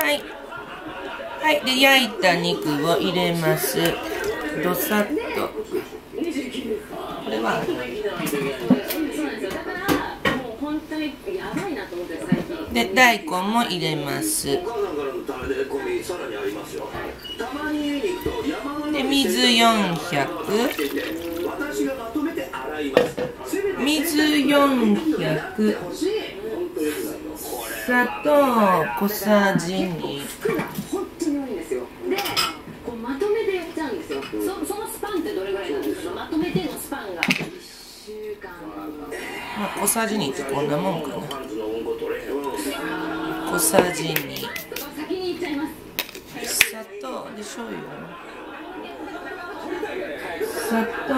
はい。はい。で焼いた肉を入れます。どさっと。これはで大根も入れます。で水400水400砂糖小さじ2本当に多いんですよでこうまとめてやっちゃうんですよ。そそのスパンってどれぐらいなんですかまとめてのスパンが1週間。まあ、小さじ2ってこんなもんかな小さじ2先にいっちゃいます砂糖で醤油砂糖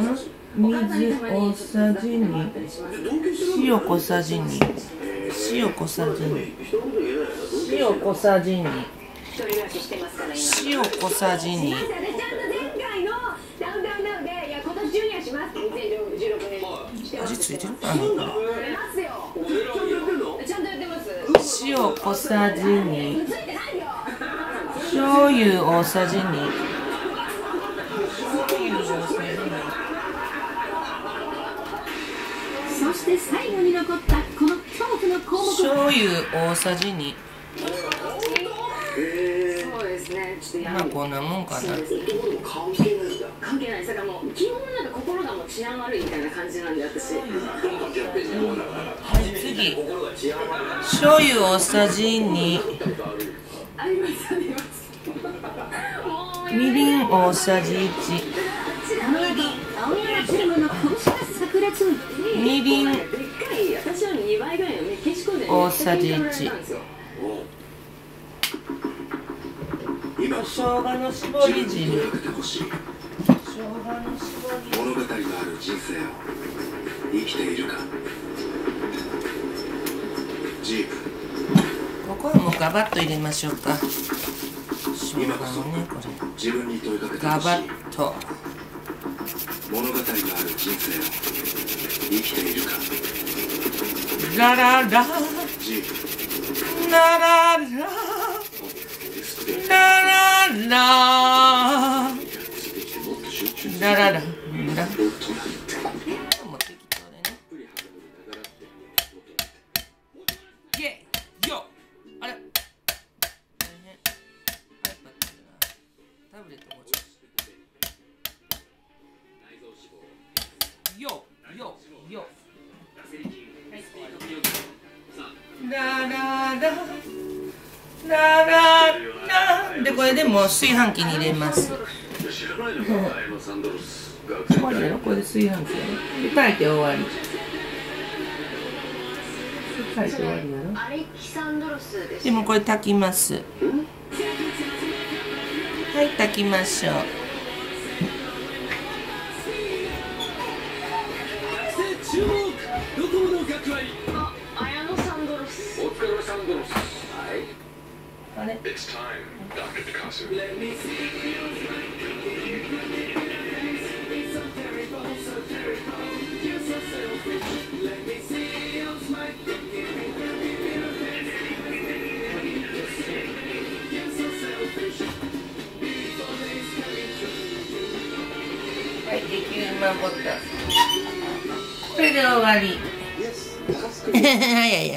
ん水大さじ2塩小さじ2塩小さじ2塩小さじ2一人暮らししてますから今塩小さじ2ちゃんと前回の？ダウンダウンダウンでいや今年ジュニアしますって2016年してます。味ついてるかな塩小さじ2ついてないよ。醤油大さじ2醤油大さじ2そうですねちょっとやまあこんなもんかな。関係ない。ですだからもう基本なんか心がもう治安悪いみたいな感じなんで私。はい次。醤油大さじ2ありますありますみりん大さじ1青山チームの拳が炸裂みりんでっか？い私より2倍ぐらいのね消し込んで大さじ1めっちゃ軽い生姜の絞り汁生姜の絞り物語のある人生を生きているか？ジープここはもうガバッと入れましょうか？生姜のねこ自分に問いかけれガバてほしいッと物語のある人生を生きているかラララララララララリララよよよ。ララララララでこれでもう炊飯器に入れます。終わりやろこれで炊飯器やろ。で炊いて終わり。炊いて終わりやろ。でもこれ炊きます。はい炊きましょう500割あ綾野サンドロスお疲れサンドロスはいあれ It's time, Dr. Picasso Let me see if you're so terrible, so terrible You're so selfish Let me see what's my thinking Right, できるまごった。これで終わり。いやいや